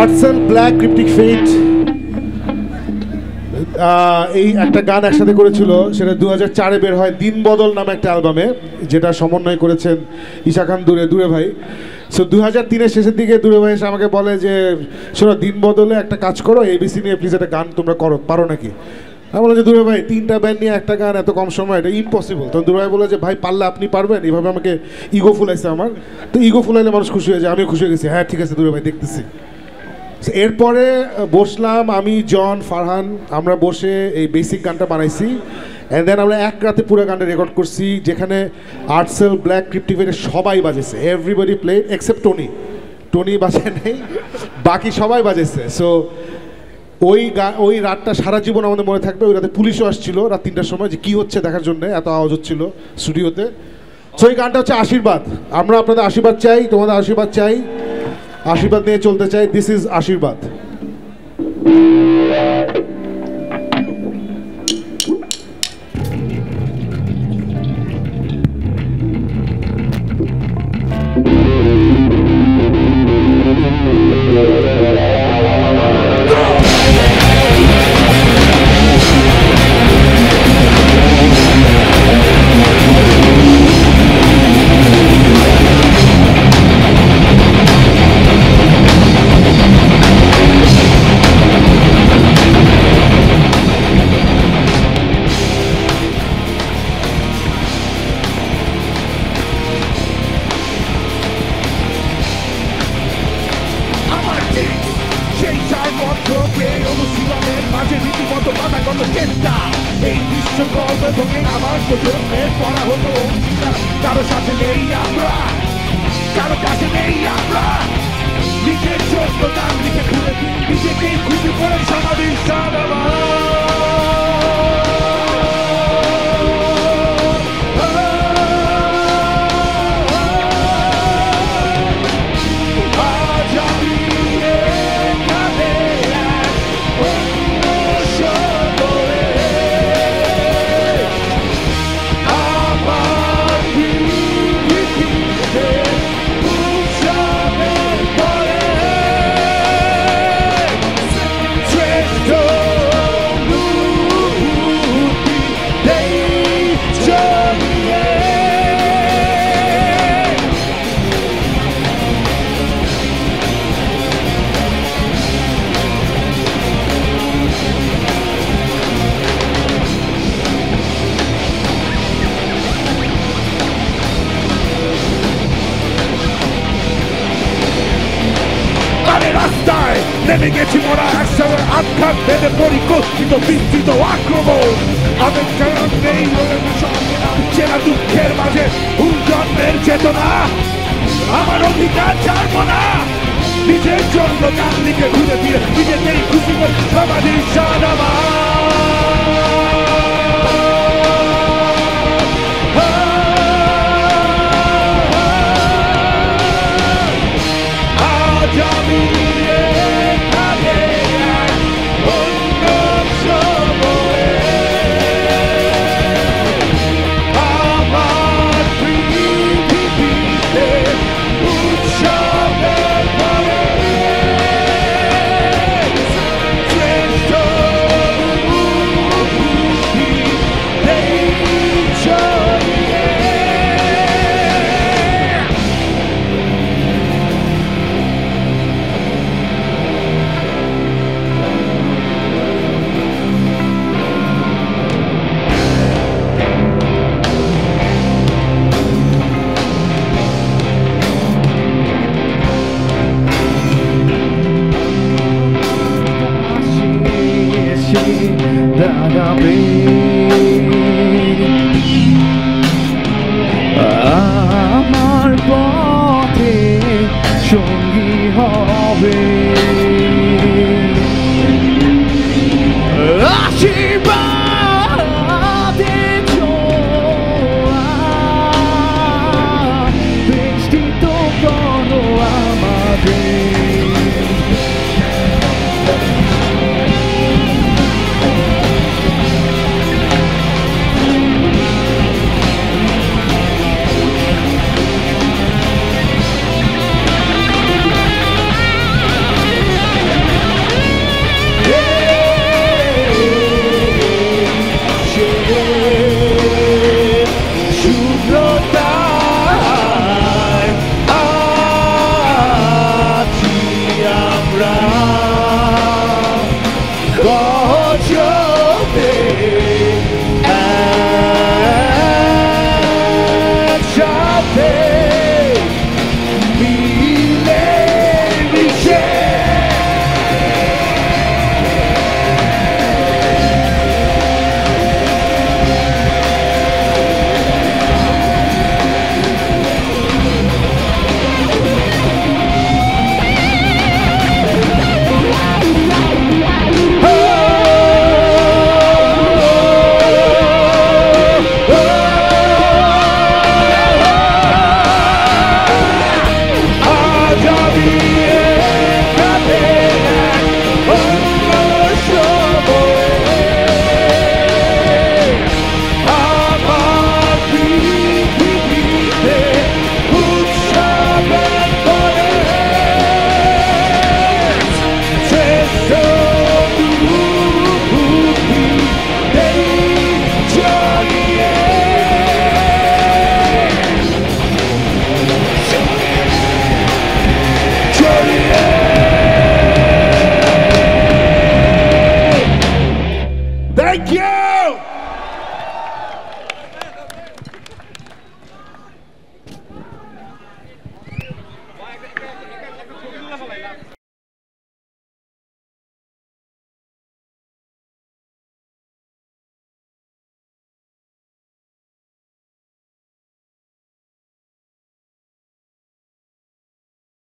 Artcell black cryptic ফেট এই একটা গান একসাথে করেছিল, সেটা দু চারে বের হয় দিন বদল নামে একটা অ্যালবামে, যেটা সমন্বয় করেছেন ঈশা খান দূরে দূরে ভাই। সো দু হাজার তিনের শেষের দিকে দূরে ভাই এসে আমাকে বলে যে, শোনো, দিন বদলে একটা কাজ করো এবিসি নিয়ে প্লিজ একটা গান তোমরা করো, পারো নাকি? আমি বললাম যে, দূরে ভাই, তিনটা ব্যান্ড নিয়ে একটা গান, এত কম সময়, এটা ইম্পসিবল তো দূরে ভাই বলে যে, ভাই, পারলে আপনি পারবেন? এইভাবে আমাকে ইগো ফুলাইছে আমার। তো ইগো ফুলাইলে মানুষ খুশি হয়ে যায় আমি খুশি হয়ে গেছি। হ্যাঁ ঠিক আছে, দূরে ভাই, দেখতেছি। এরপরে বসলাম আমি, জন, ফারহান, আমরা বসে এই বেসিক গানটা বানাইছি। অ্যান্ড দেন আমরা এক রাতে পুরো গানটা রেকর্ড করছি, যেখানে আর্টসেল ব্ল্যাক ক্রিপ্টিভেটের সবাই বাজেছে। Everybody play except Tony Tony বাজে নেই, বাকি সবাই বাজেছে। সো ওই গা, ওই রাতটা সারা জীবন আমাদের মনে থাকবে। ওই রাতে পুলিশও আসছিল রাত তিনটার সময় যে কী হচ্ছে দেখার জন্য, এত আওয়াজ হচ্ছিল স্টুডিওতে সো এই গানটা হচ্ছে আশীর্বাদ। আমরা আপনাদের আশীর্বাদ চাই, তোমাদের আশীর্বাদ চাই। আশীর্বাদ নিয়ে চলতে চাই। দিস ইজ আশীর্বাদ। চেষ্টা এই বিশ্বকল্প থেকে আমার প্রজন্মের পড়া হলো কারও সাথে নেই আমরা, কারও কাছে নেই আমরা। নিজের চোখ নাম লিখে খুলে নিজেকে খুঁজে করে সমাধি আজ আটঘাট বেঁধে পরিকল্পিত বিস্তৃত আক্রমণ আবেগ কারণ নেই চেনা দুঃখের মাঝে ভুল জন্মের চেতনা আমার অধিকার ছাড়বো না নিজের জন্য গান লিখে ঘুরে ফিরে নিজেকেই খুশি করে সমাধির